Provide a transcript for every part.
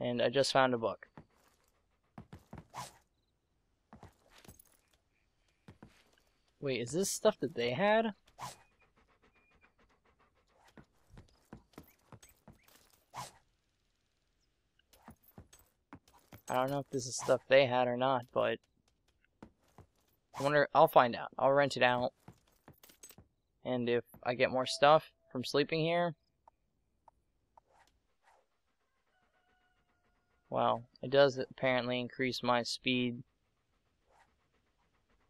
And I just found a book. Wait, is this stuff that they had? I don't know if this is stuff they had or not, but I wonder, I'll find out. I'll rent it out. And if I get more stuff from sleeping here, well, it does apparently increase my speed.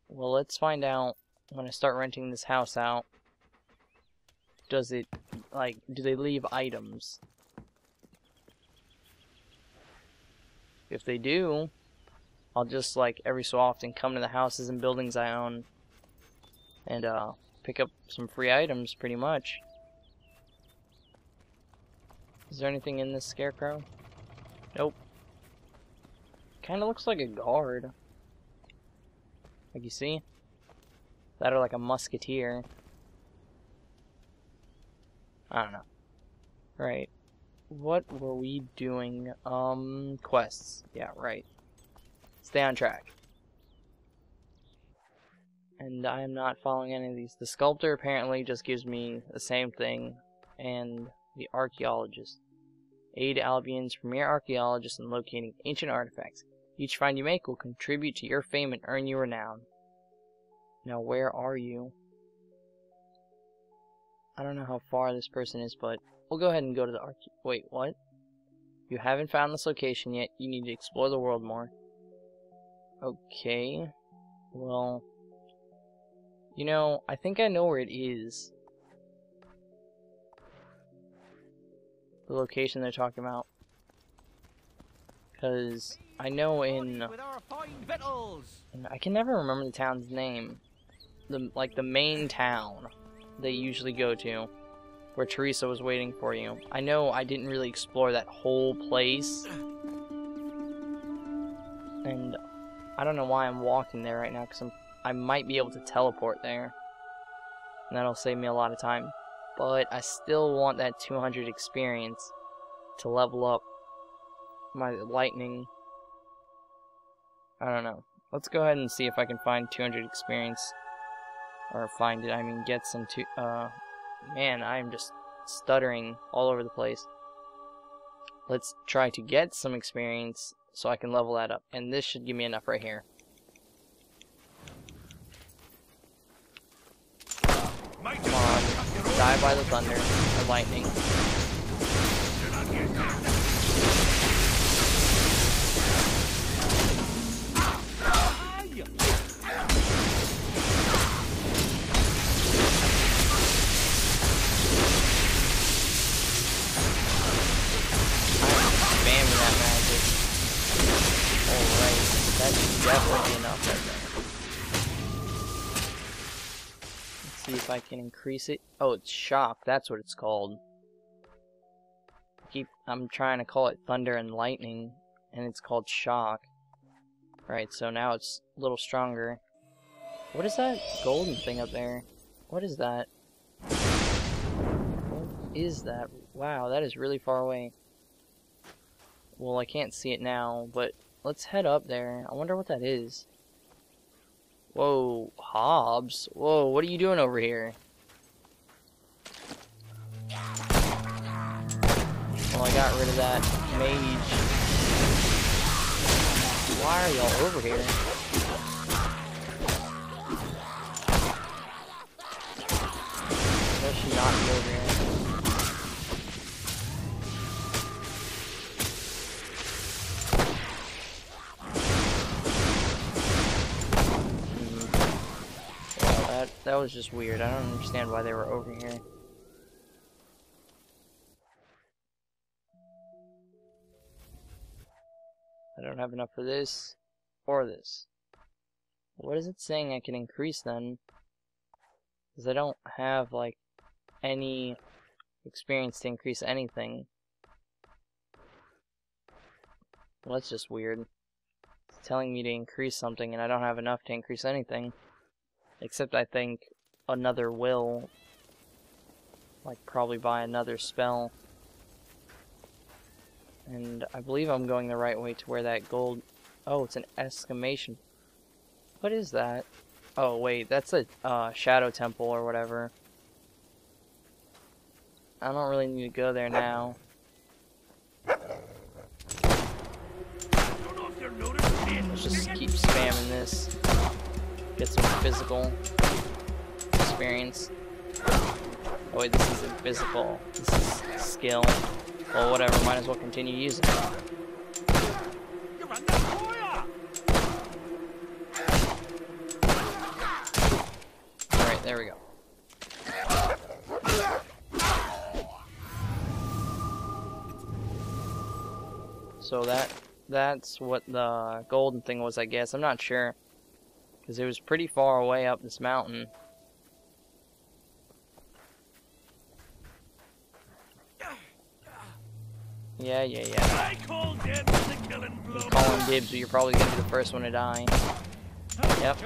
Well, let's find out when I start renting this house out. Does it, like, do they leave items? If they do, I'll just like every so often come to the houses and buildings I own and uh, pick up some free items pretty much. Is there anything in this scarecrow? Nope. Kinda looks like a guard. Like you see? That or like a musketeer. I don't know. Right what were we doing? Um, quests. Yeah, right. Stay on track. And I am not following any of these. The sculptor apparently just gives me the same thing. And the archaeologist. Aid Albion's premier archaeologist in locating ancient artifacts. Each find you make will contribute to your fame and earn you renown. Now, where are you? I don't know how far this person is, but We'll go ahead and go to the arch. Wait, what? You haven't found this location yet. You need to explore the world more. Okay. Well, you know, I think I know where it is. The location they're talking about. Because I know in, in... I can never remember the town's name. The Like, the main town they usually go to where Teresa was waiting for you. I know I didn't really explore that whole place. And I don't know why I'm walking there right now, because I might be able to teleport there. And that'll save me a lot of time. But I still want that 200 experience to level up my lightning. I don't know. Let's go ahead and see if I can find 200 experience. Or find it, I mean get some, to, uh, Man, I am just stuttering all over the place. Let's try to get some experience so I can level that up. And this should give me enough right here. Come on. Die by the thunder or lightning. If I can increase it. Oh, it's shock. That's what it's called. keep. I'm trying to call it thunder and lightning, and it's called shock. Right. So now it's a little stronger. What is that golden thing up there? What is that? What is that? Wow, that is really far away. Well, I can't see it now, but Let's head up there. I wonder what that is. Whoa, Hobbes. Whoa, what are you doing over here? Well, I got rid of that mage. Why are y'all over here? Does she not be over here? That was just weird. I don't understand why they were over here. Have enough for this or this. What is it saying I can increase then? Because I don't have, like, any experience to increase anything. Well, that's just weird. It's telling me to increase something and I don't have enough to increase anything. Except I think another will, like probably buy another spell. And I believe I'm going the right way to where that gold... Oh, it's an exclamation. What is that? Oh, wait, that's a uh, shadow temple or whatever. I don't really need to go there now. Let's just keep spamming this. Get some physical experience. Oh wait, this isn't physical. This is skill. Well, whatever. Might as well continue using it. Alright, there we go. So that that's what the golden thing was, I guess. I'm not sure. Because it was pretty far away up this mountain. Yeah, yeah, yeah. I call dibs the killing blow. You calling dibs, but you're probably gonna be the first one to die. Yep.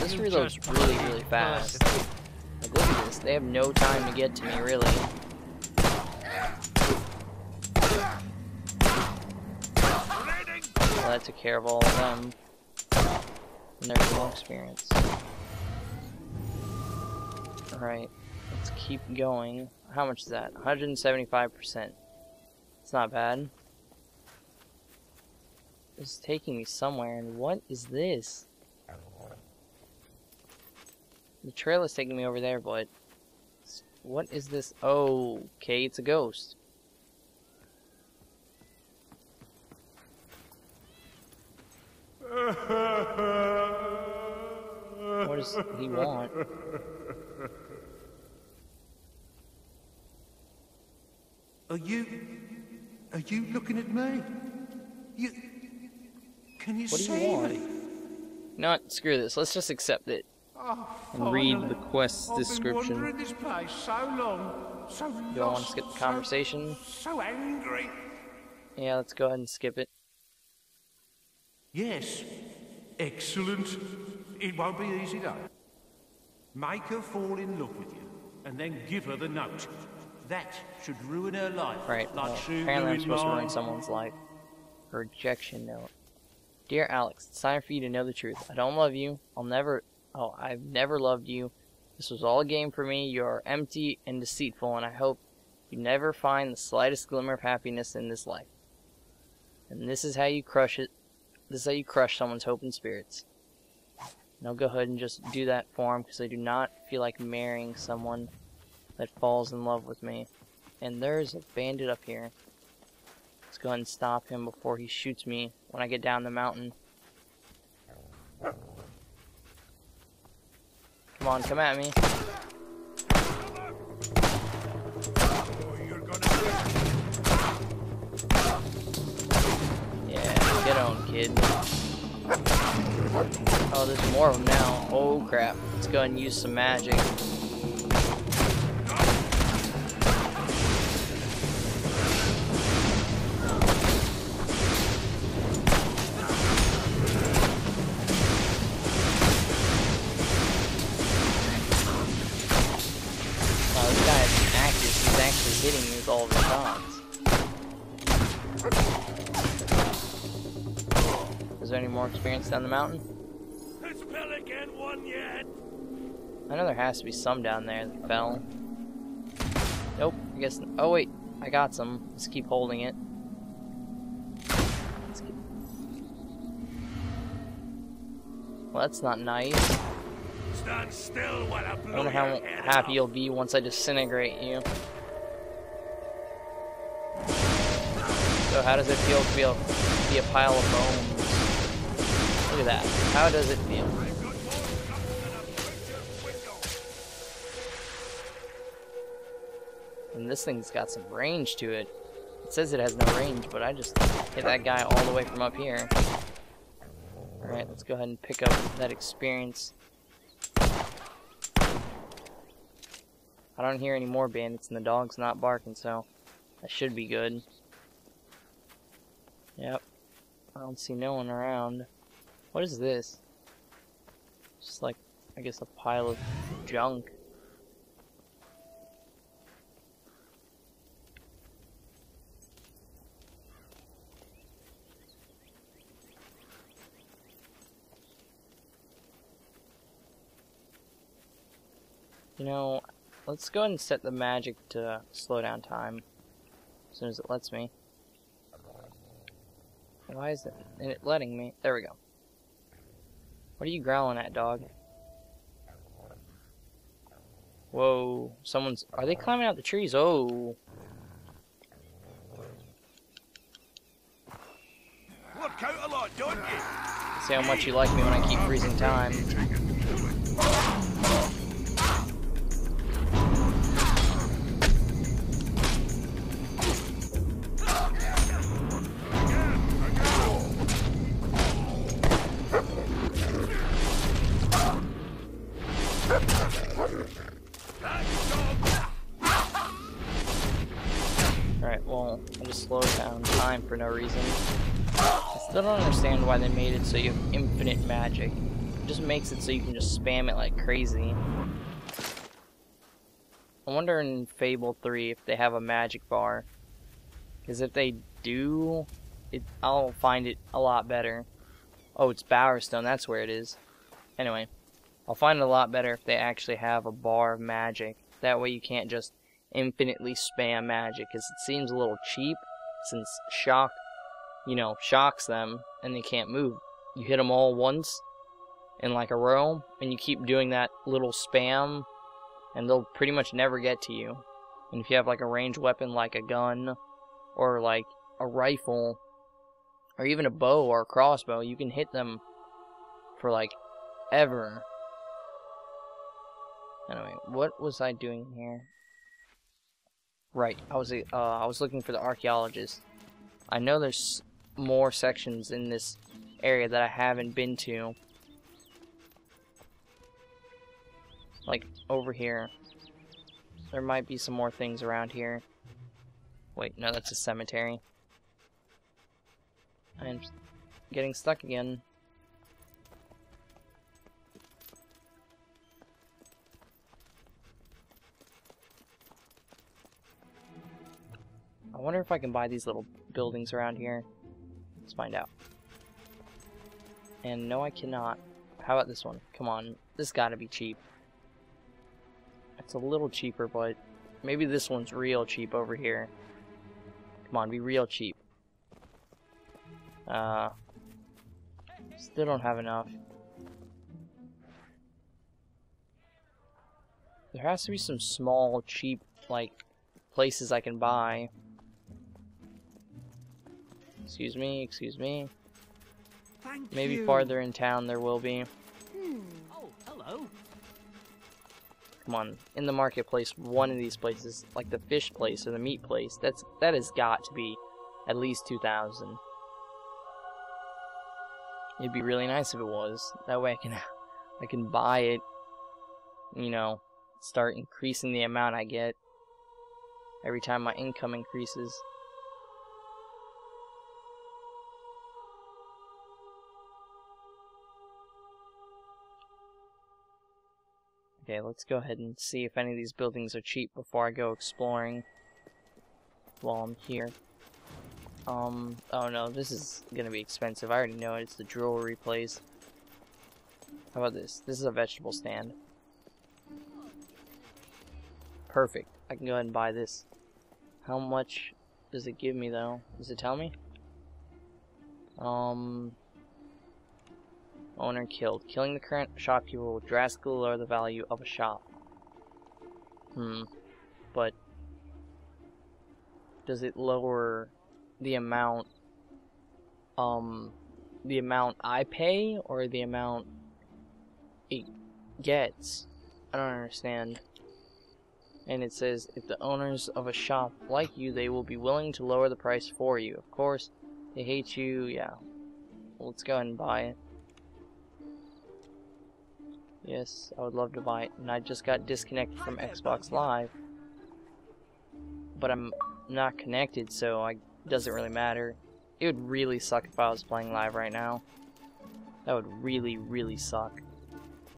This reloads really, really fast. Like, look at this. They have no time to get to me, really. Well, that took care of all of them. And there's no experience. Alright, let's keep going. How much is that? 175%. It's not bad. It's taking me somewhere, and what is this? The trail is taking me over there, but... What is this? Oh, okay, it's a ghost. What does he want? Are you... Are you looking at me? You... Can you What do you want? me? Not screw this. Let's just accept it Oh, and read the quest I've been description. wandering this place so long, so Do I want to skip the so- conversation? So, angry. Yeah, let's go ahead and skip it. Yes, excellent. It won't be easy though. Make her fall in love with you, and then give her the note. That should ruin her life. Right. Like Well, apparently I'm supposed to ruin someone's life. Rejection note. Dear Alex, it's time for you to know the truth. I don't love you. I'll never. Oh, I've never loved you. This was all a game for me. You are empty and deceitful, and I hope you never find the slightest glimmer of happiness in this life. And this is how you crush it. This is how you crush someone's hope and spirits. Now go ahead and just do that for him because I do not feel like marrying someone that falls in love with me. And there's a bandit up here. Let's go ahead and stop him before he shoots me when I get down the mountain. Come on, come at me. Yeah, get on, kid. Oh, there's more of them now. Oh, crap. Let's go ahead and use some magic. Is there any more experience down the mountain? It's Pelican one yet. I know there has to be some down there that fell. Nope, I guess. Oh, wait. I got some. Let's keep holding it. Let's keep- Well, that's not nice. Stand still while I I blow wonder how happy you'll be once I disintegrate you. So how does it feel to be a, be a pile of bones? That. How does it feel? And this thing's got some range to it. It says it has no range, but I just hit that guy all the way from up here. Alright, let's go ahead and pick up that experience. I don't hear any more bandits and the dog's not barking, so that should be good. Yep. I don't see no one around. What is this? Just like, I guess a pile of junk. You know, let's go ahead and set the magic to slow down time as soon as it lets me. Why is it, it letting me? There we go. What are you growling at, dog? Whoa, someone's... Are they climbing out the trees? Oh. Look out a lot, don't you? See how much you like me when I keep freezing time. For no reason. I still don't understand why they made it so you have infinite magic. It just makes it so you can just spam it like crazy. I wonder in Fable 3 if they have a magic bar. Because if they do, it, I'll find it a lot better. Oh, it's Bowerstone, that's where it is. Anyway, I'll find it a lot better if they actually have a bar of magic. That way you can't just infinitely spam magic, because it seems a little cheap, since shock, you know, shocks them, and they can't move. You hit them all once, in like a row, and you keep doing that little spam, and they'll pretty much never get to you. And if you have like a ranged weapon like a gun, or like a rifle, or even a bow or a crossbow, you can hit them for like ever. Anyway, what was I doing here? Right, I was uh, I was looking for the archaeologist. I know there's more sections in this area that I haven't been to. Like over here. There might be some more things around here. Wait, no, that's a cemetery. I'm getting stuck again. I wonder if I can buy these little buildings around here. Let's find out. And no, I cannot. How about this one? Come on, this gotta be cheap. It's a little cheaper, but maybe this one's real cheap over here. Come on, be real cheap. Uh, still don't have enough. There has to be some small, cheap, like, places I can buy. Excuse me, excuse me. Thank Maybe you. farther in town there will be. Hmm. Oh, hello. Come on, in the marketplace, one of these places, like the fish place or the meat place, that's that has got to be at least two thousand. It'd be really nice if it was. That way I can I can buy it, you know, start increasing the amount I get every time my income increases. Okay, let's go ahead and see if any of these buildings are cheap before I go exploring while I'm here. Um, oh no, this is gonna be expensive. I already know it. It's the jewelry place. How about this? This is a vegetable stand. Perfect. I can go ahead and buy this. How much does it give me though? Does it tell me? Um, owner killed. Killing the current shopkeeper will drastically lower the value of a shop. Hmm. But does it lower the amount um the amount I pay or the amount it gets? I don't understand. And it says if the owners of a shop like you, they will be willing to lower the price for you. Of course, they hate you, yeah. Let's go and buy it. Yes, I would love to buy it. And I just got disconnected from Xbox Live. But I'm not connected, so it doesn't really matter. It would really suck if I was playing live right now. That would really, really suck.